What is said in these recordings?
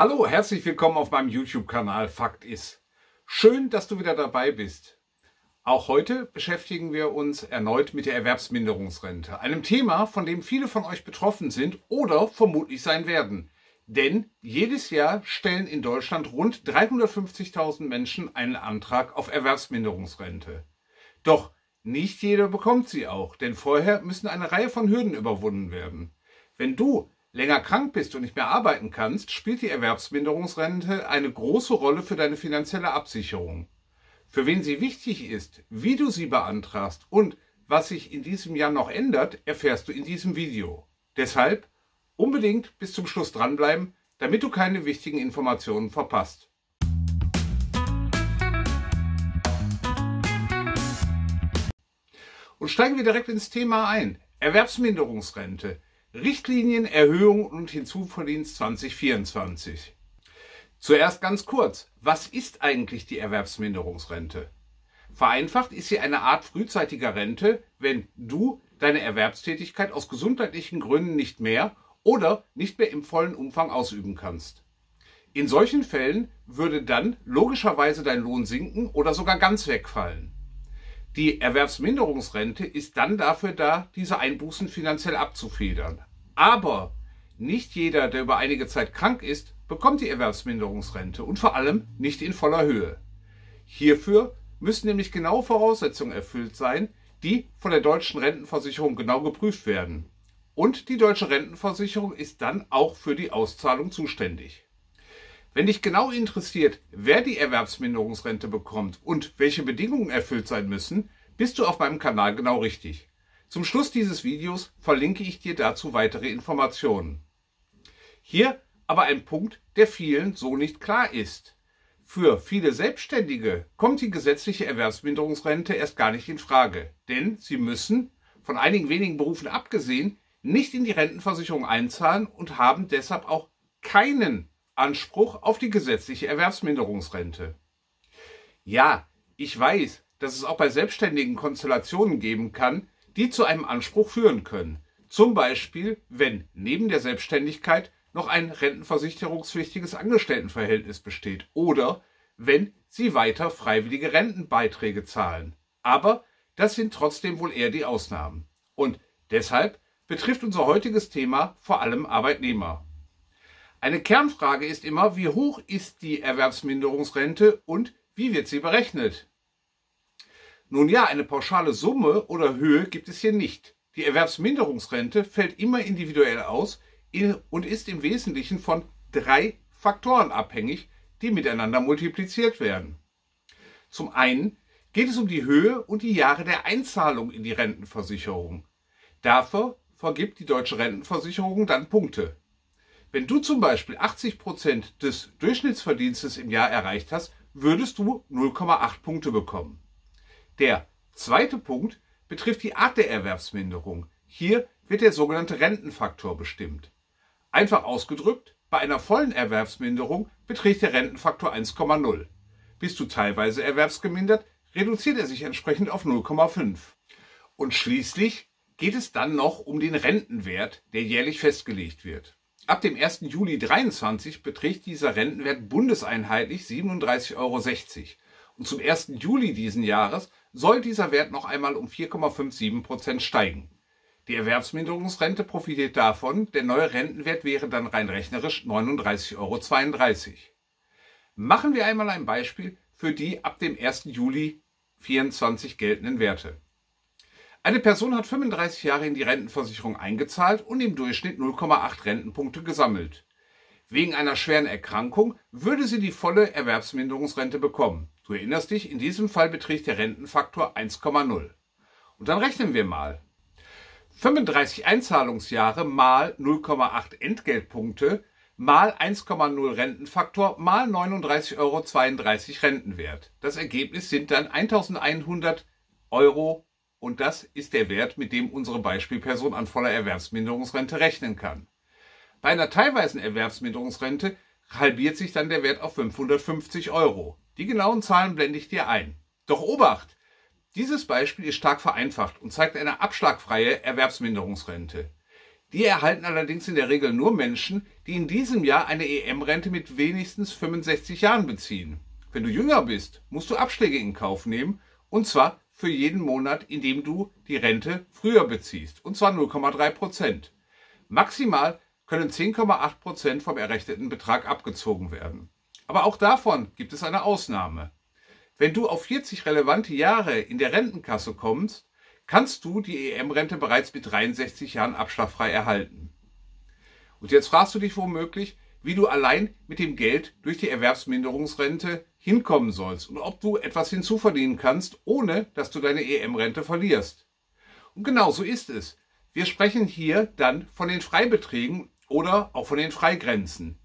Hallo, herzlich willkommen auf meinem YouTube-Kanal Fakt ist. Schön, dass du wieder dabei bist. Auch heute beschäftigen wir uns erneut mit der Erwerbsminderungsrente, einem Thema, von dem viele von euch betroffen sind oder vermutlich sein werden. Denn jedes Jahr stellen in Deutschland rund 350.000 Menschen einen Antrag auf Erwerbsminderungsrente. Doch nicht jeder bekommt sie auch, denn vorher müssen eine Reihe von Hürden überwunden werden. Wenn du länger krank bist und nicht mehr arbeiten kannst, spielt die Erwerbsminderungsrente eine große Rolle für deine finanzielle Absicherung. Für wen sie wichtig ist, wie du sie beantragst und was sich in diesem Jahr noch ändert, erfährst du in diesem Video. Deshalb unbedingt bis zum Schluss dranbleiben, damit du keine wichtigen Informationen verpasst. Und steigen wir direkt ins Thema ein. Erwerbsminderungsrente. Richtlinien, Erhöhung und Hinzuverdienst 2024. Zuerst ganz kurz. Was ist eigentlich die Erwerbsminderungsrente? Vereinfacht ist sie eine Art frühzeitiger Rente, wenn du deine Erwerbstätigkeit aus gesundheitlichen Gründen nicht mehr oder nicht mehr im vollen Umfang ausüben kannst. In solchen Fällen würde dann logischerweise dein Lohn sinken oder sogar ganz wegfallen. Die Erwerbsminderungsrente ist dann dafür da, diese Einbußen finanziell abzufedern. Aber nicht jeder, der über einige Zeit krank ist, bekommt die Erwerbsminderungsrente und vor allem nicht in voller Höhe. Hierfür müssen nämlich genaue Voraussetzungen erfüllt sein, die von der deutschen Rentenversicherung genau geprüft werden. Und die deutsche Rentenversicherung ist dann auch für die Auszahlung zuständig. Wenn dich genau interessiert, wer die Erwerbsminderungsrente bekommt und welche Bedingungen erfüllt sein müssen, bist du auf meinem Kanal genau richtig. Zum Schluss dieses Videos verlinke ich dir dazu weitere Informationen. Hier aber ein Punkt, der vielen so nicht klar ist. Für viele Selbstständige kommt die gesetzliche Erwerbsminderungsrente erst gar nicht in Frage, denn sie müssen, von einigen wenigen Berufen abgesehen, nicht in die Rentenversicherung einzahlen und haben deshalb auch keinen Anspruch auf die gesetzliche Erwerbsminderungsrente. Ja, ich weiß, dass es auch bei selbstständigen Konstellationen geben kann, die zu einem Anspruch führen können. Zum Beispiel, wenn neben der Selbstständigkeit noch ein rentenversicherungspflichtiges Angestelltenverhältnis besteht oder wenn sie weiter freiwillige Rentenbeiträge zahlen. Aber das sind trotzdem wohl eher die Ausnahmen. Und deshalb betrifft unser heutiges Thema vor allem Arbeitnehmer. Eine Kernfrage ist immer, wie hoch ist die Erwerbsminderungsrente und wie wird sie berechnet? Nun ja, eine pauschale Summe oder Höhe gibt es hier nicht. Die Erwerbsminderungsrente fällt immer individuell aus und ist im Wesentlichen von drei Faktoren abhängig, die miteinander multipliziert werden. Zum einen geht es um die Höhe und die Jahre der Einzahlung in die Rentenversicherung. Dafür vergibt die deutsche Rentenversicherung dann Punkte. Wenn du zum Beispiel 80 Prozent des Durchschnittsverdienstes im Jahr erreicht hast, würdest du 0,8 Punkte bekommen. Der zweite Punkt betrifft die Art der Erwerbsminderung. Hier wird der sogenannte Rentenfaktor bestimmt. Einfach ausgedrückt, bei einer vollen Erwerbsminderung beträgt der Rentenfaktor 1,0. Bist du teilweise erwerbsgemindert, reduziert er sich entsprechend auf 0,5. Und schließlich geht es dann noch um den Rentenwert, der jährlich festgelegt wird. Ab dem 1. Juli 2023 beträgt dieser Rentenwert bundeseinheitlich 37,60 Euro. Und zum 1. Juli diesen Jahres soll dieser Wert noch einmal um 4,57 Prozent steigen. Die Erwerbsminderungsrente profitiert davon, der neue Rentenwert wäre dann rein rechnerisch 39,32 Euro. Machen wir einmal ein Beispiel für die ab dem 1. Juli 2024 geltenden Werte. Eine Person hat 35 Jahre in die Rentenversicherung eingezahlt und im Durchschnitt 0,8 Rentenpunkte gesammelt. Wegen einer schweren Erkrankung würde sie die volle Erwerbsminderungsrente bekommen. Du erinnerst dich, in diesem Fall beträgt der Rentenfaktor 1,0. Und dann rechnen wir mal. 35 Einzahlungsjahre mal 0,8 Entgeltpunkte mal 1,0 Rentenfaktor mal 39,32 Euro Rentenwert. Das Ergebnis sind dann 1100 Euro und das ist der Wert, mit dem unsere Beispielperson an voller Erwerbsminderungsrente rechnen kann. Bei einer teilweisen Erwerbsminderungsrente halbiert sich dann der Wert auf 550 Euro. Die genauen Zahlen blende ich dir ein. Doch Obacht! Dieses Beispiel ist stark vereinfacht und zeigt eine abschlagfreie Erwerbsminderungsrente. Die erhalten allerdings in der Regel nur Menschen, die in diesem Jahr eine EM-Rente mit wenigstens 65 Jahren beziehen. Wenn du jünger bist, musst du Abschläge in Kauf nehmen, und zwar für jeden Monat, in dem du die Rente früher beziehst, und zwar 0,3 Prozent. Maximal können 10,8 Prozent vom errechneten Betrag abgezogen werden. Aber auch davon gibt es eine Ausnahme. Wenn du auf 40 relevante Jahre in der Rentenkasse kommst, kannst du die EM-Rente bereits mit 63 Jahren abschlagfrei erhalten. Und jetzt fragst du dich womöglich, wie du allein mit dem Geld durch die Erwerbsminderungsrente hinkommen sollst und ob du etwas hinzuverdienen kannst, ohne dass du deine EM-Rente verlierst. Und genau so ist es. Wir sprechen hier dann von den Freibeträgen oder auch von den Freigrenzen.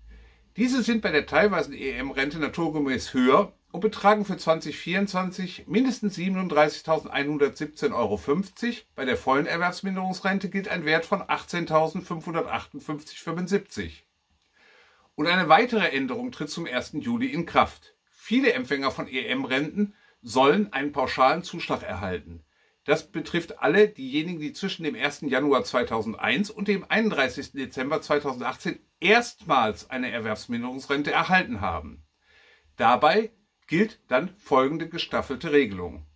Diese sind bei der teilweisen EM-Rente naturgemäß höher und betragen für 2024 mindestens 37.117,50 Euro. Bei der vollen Erwerbsminderungsrente gilt ein Wert von 18.558,75. Und eine weitere Änderung tritt zum 1. Juli in Kraft. Viele Empfänger von EM-Renten sollen einen pauschalen Zuschlag erhalten. Das betrifft alle diejenigen, die zwischen dem 1. Januar 2001 und dem 31. Dezember 2018 erstmals eine Erwerbsminderungsrente erhalten haben. Dabei gilt dann folgende gestaffelte Regelung.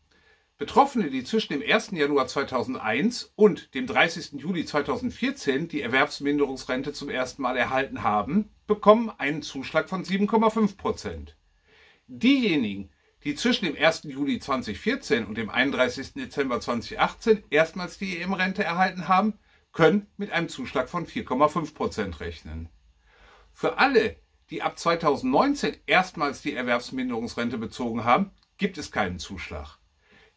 Betroffene, die zwischen dem 1. Januar 2001 und dem 30. Juli 2014 die Erwerbsminderungsrente zum ersten Mal erhalten haben, bekommen einen Zuschlag von 7,5 Prozent. Diejenigen, die zwischen dem 1. Juli 2014 und dem 31. Dezember 2018 erstmals die EM-Rente erhalten haben, können mit einem Zuschlag von 4,5 Prozent rechnen. Für alle, die ab 2019 erstmals die Erwerbsminderungsrente bezogen haben, gibt es keinen Zuschlag.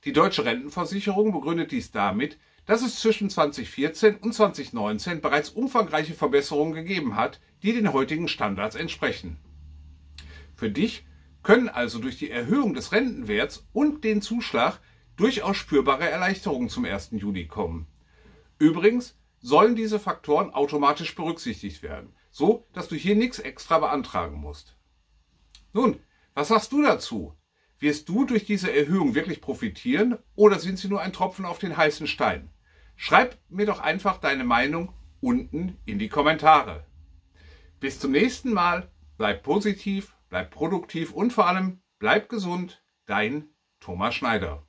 Die deutsche Rentenversicherung begründet dies damit, dass es zwischen 2014 und 2019 bereits umfangreiche Verbesserungen gegeben hat, die den heutigen Standards entsprechen. Für dich können also durch die Erhöhung des Rentenwerts und den Zuschlag durchaus spürbare Erleichterungen zum 1. Juli kommen. Übrigens sollen diese Faktoren automatisch berücksichtigt werden, so dass du hier nichts extra beantragen musst. Nun, was sagst du dazu? Wirst du durch diese Erhöhung wirklich profitieren oder sind sie nur ein Tropfen auf den heißen Stein? Schreib mir doch einfach deine Meinung unten in die Kommentare. Bis zum nächsten Mal, bleib positiv, bleib produktiv und vor allem bleib gesund, dein Thomas Schneider.